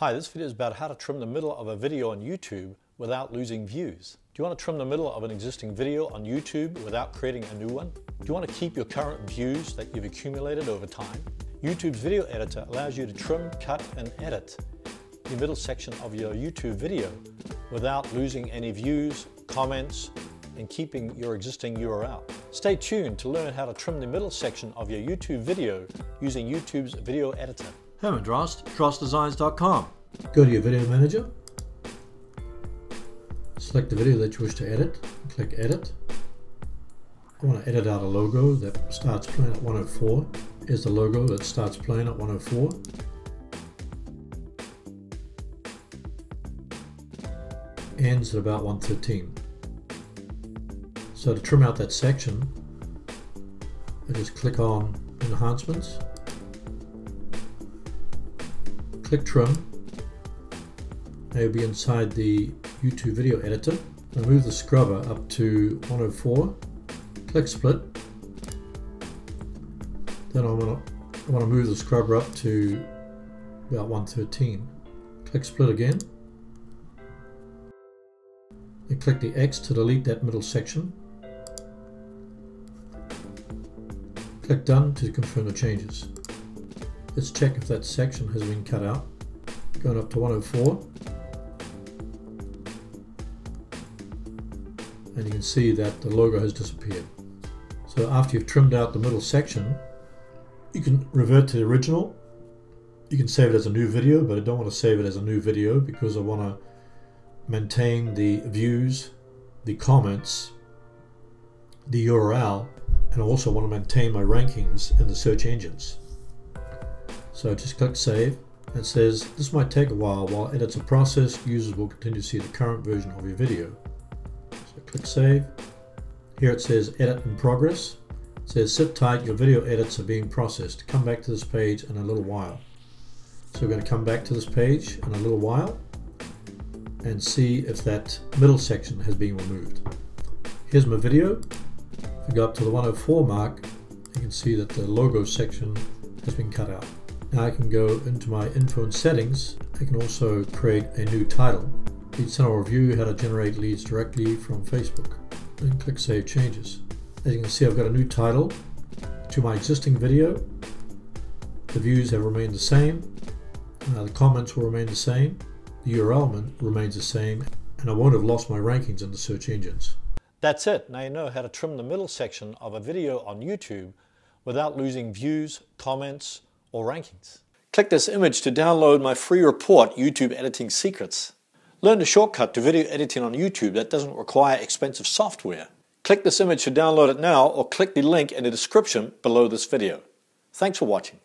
Hi, this video is about how to trim the middle of a video on YouTube without losing views. Do you want to trim the middle of an existing video on YouTube without creating a new one? Do you want to keep your current views that you've accumulated over time? YouTube's video editor allows you to trim, cut, and edit the middle section of your YouTube video without losing any views, comments, and keeping your existing URL. Stay tuned to learn how to trim the middle section of your YouTube video using YouTube's video editor. Herman Drost, DrostDesigns.com. Go to your video manager, select the video that you wish to edit, click edit. I want to edit out a logo that starts playing at 104. Is the logo that starts playing at 104. Ends at about 113. So to trim out that section, I just click on enhancements click trim. Now you'll be inside the YouTube video editor. Now move the scrubber up to 104. Click split. Then I want to I want to move the scrubber up to about 113. Click split again. And click the X to delete that middle section. Click done to confirm the changes. Let's check if that section has been cut out. Going up to 104. And you can see that the logo has disappeared. So after you've trimmed out the middle section, you can revert to the original. You can save it as a new video, but I don't want to save it as a new video because I want to maintain the views, the comments, the URL, and I also want to maintain my rankings in the search engines. So just click save. It says this might take a while. While edits are processed, users will continue to see the current version of your video. So click save. Here it says edit in progress. It says sit tight, your video edits are being processed. Come back to this page in a little while. So we're going to come back to this page in a little while and see if that middle section has been removed. Here's my video. If we go up to the 104 mark, you can see that the logo section has been cut out. Now I can go into my info and settings. I can also create a new title. Lead Center review how to generate leads directly from Facebook. And click Save Changes. As you can see, I've got a new title to my existing video. The views have remained the same. Uh, the comments will remain the same. The URL remains the same. And I won't have lost my rankings in the search engines. That's it. Now you know how to trim the middle section of a video on YouTube without losing views, comments, or rankings. Click this image to download my free report, YouTube Editing Secrets. Learn the shortcut to video editing on YouTube that doesn't require expensive software. Click this image to download it now or click the link in the description below this video. Thanks for watching.